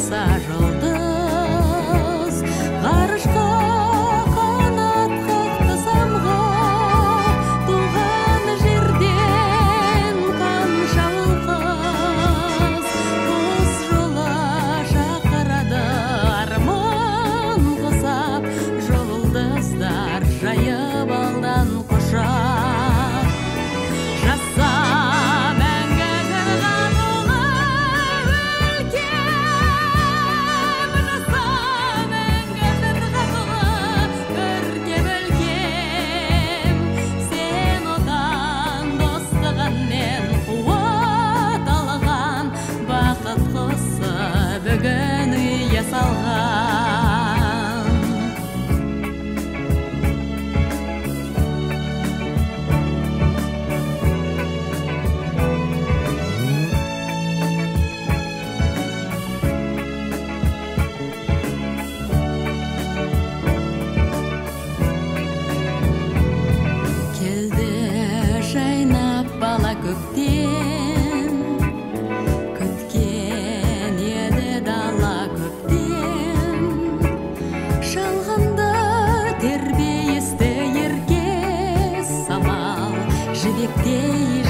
sorrow je vais vieillir